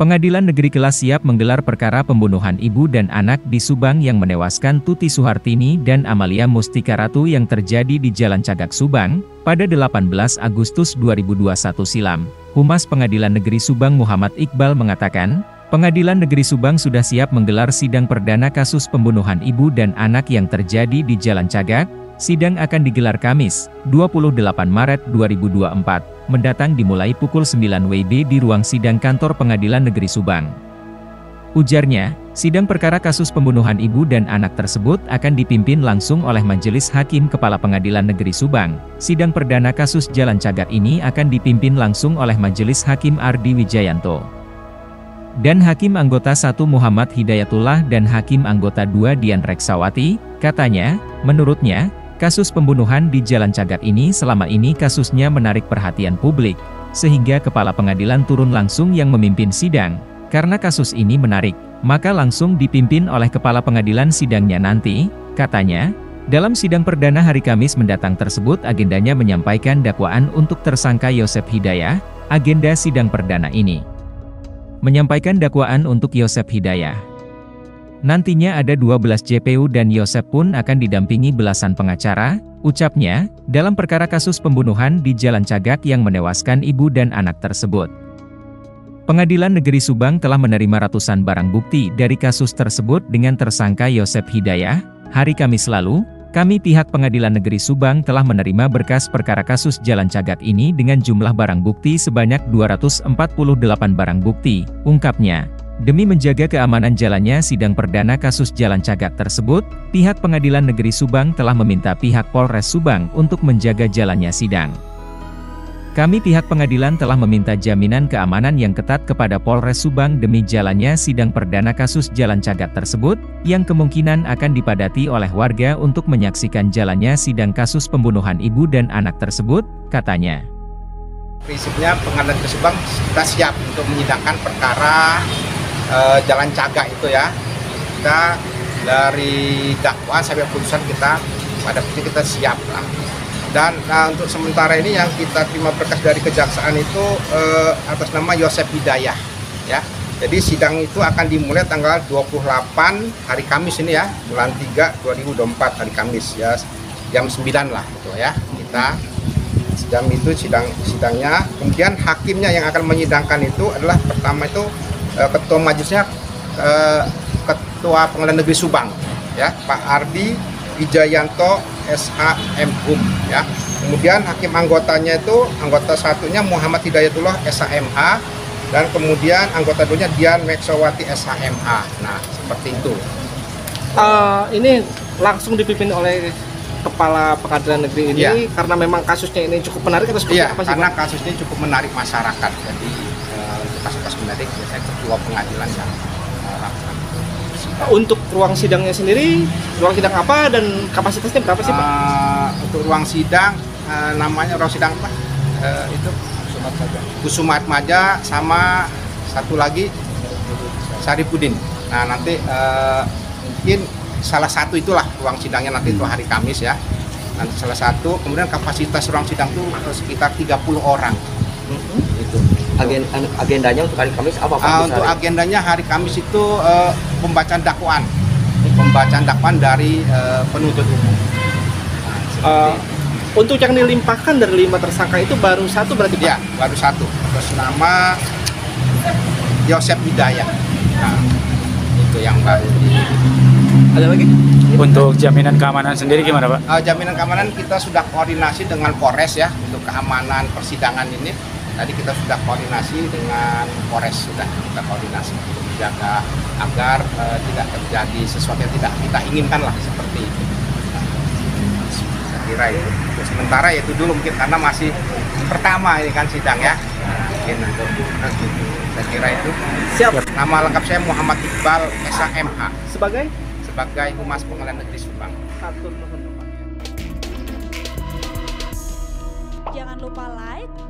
Pengadilan Negeri Kelas siap menggelar perkara pembunuhan ibu dan anak di Subang yang menewaskan Tuti Suhartini dan Amalia Mustika Ratu yang terjadi di Jalan Cagak Subang, pada 18 Agustus 2021 silam. Humas Pengadilan Negeri Subang Muhammad Iqbal mengatakan, Pengadilan Negeri Subang sudah siap menggelar sidang perdana kasus pembunuhan ibu dan anak yang terjadi di Jalan Cagak, Sidang akan digelar Kamis, 28 Maret 2024, mendatang dimulai pukul 9 WIB di ruang sidang kantor Pengadilan Negeri Subang. Ujarnya, sidang perkara kasus pembunuhan ibu dan anak tersebut akan dipimpin langsung oleh Majelis Hakim Kepala Pengadilan Negeri Subang. Sidang perdana kasus Jalan Cagat ini akan dipimpin langsung oleh Majelis Hakim Ardi Wijayanto. Dan Hakim Anggota 1 Muhammad Hidayatullah dan Hakim Anggota 2 Dian Reksawati, katanya, menurutnya, Kasus pembunuhan di Jalan Cagat ini selama ini kasusnya menarik perhatian publik, sehingga kepala pengadilan turun langsung yang memimpin sidang. Karena kasus ini menarik, maka langsung dipimpin oleh kepala pengadilan sidangnya nanti, katanya. Dalam sidang perdana hari Kamis mendatang tersebut agendanya menyampaikan dakwaan untuk tersangka Yosep Hidayah, agenda sidang perdana ini. Menyampaikan dakwaan untuk Yosep Hidayah. Nantinya ada 12 JPU dan Yosep pun akan didampingi belasan pengacara, ucapnya, dalam perkara kasus pembunuhan di Jalan Cagak yang menewaskan ibu dan anak tersebut. Pengadilan Negeri Subang telah menerima ratusan barang bukti dari kasus tersebut dengan tersangka Yosep Hidayah. Hari Kamis lalu, kami pihak Pengadilan Negeri Subang telah menerima berkas perkara kasus Jalan Cagak ini dengan jumlah barang bukti sebanyak 248 barang bukti, ungkapnya. Demi menjaga keamanan jalannya sidang perdana kasus Jalan Cagak tersebut, pihak Pengadilan Negeri Subang telah meminta pihak Polres Subang untuk menjaga jalannya sidang. Kami pihak pengadilan telah meminta jaminan keamanan yang ketat kepada Polres Subang demi jalannya sidang perdana kasus Jalan Cagak tersebut, yang kemungkinan akan dipadati oleh warga untuk menyaksikan jalannya sidang kasus pembunuhan ibu dan anak tersebut, katanya. Prinsipnya pengadilan Subang kita siap untuk menyidangkan perkara uh, jalan caga itu ya. Kita dari dakwaan sampai putusan kita pada prinsip kita siap lah. Dan nah, untuk sementara ini yang kita terima berkas dari kejaksaan itu uh, atas nama Yosep Hidayah ya. Jadi sidang itu akan dimulai tanggal 28 hari Kamis ini ya bulan 3 2024 hari Kamis ya jam 9 lah gitu ya kita sidang itu sidang sidangnya. Kemudian hakimnya yang akan menyidangkan itu adalah pertama itu uh, ketua majelisnya uh, ketua pengadilan negeri Subang ya. Pak Ardi Wijayanto SHM Hum ya. Kemudian hakim anggotanya itu anggota satunya Muhammad Hidayatullah SHMH dan kemudian anggota duanya Dian Meksawati SHMH nah seperti itu. Uh, ini langsung dipimpin oleh kepala pengadilan negeri ini ya. karena memang kasusnya ini cukup menarik atau seperti ya, apa sih karena kasusnya cukup menarik masyarakat. Jadi kasus-kasus menarik saya ketua pengadilan yang melakukan untuk ruang sidangnya sendiri ruang sidang apa dan kapasitasnya berapa sih pak? Uh, untuk ruang sidang uh, namanya ruang sidang apa? Uh, itu Kusumat Maja sama satu lagi Saripudin. Nah nanti uh, mungkin salah satu itulah ruang sidangnya nanti itu hari Kamis ya. Nanti salah satu kemudian kapasitas ruang sidang itu sekitar 30 orang. Mm -hmm Agen, agendanya untuk hari Kamis apa Pak? Uh, untuk hari? agendanya hari Kamis itu uh, pembacaan dakwaan. Pembacaan dakwaan dari uh, penuntut umum. uh, untuk yang dilimpahkan dari lima tersangka itu baru satu berarti Pak? Ya, baru satu. Terus nama Yosep Hidayah. Nah, itu yang baru di ada lagi? Untuk jaminan keamanan sendiri gimana Pak? Uh, jaminan keamanan kita sudah koordinasi dengan Polres ya untuk keamanan persidangan ini tadi kita sudah koordinasi dengan Polres sudah kita koordinasi untuk menjaga agar uh, tidak terjadi sesuatu yang tidak kita inginkan lah seperti itu. Saya kira itu. Ya, sementara itu dulu mungkin karena masih pertama ini kan sidang ya. mungkin untuk saya kira itu. Siap. Nama lengkap saya Muhammad Iqbal SHMH. Sebagai? Sebagai Humas Pengadilan Negeri Subang. Jangan lupa like,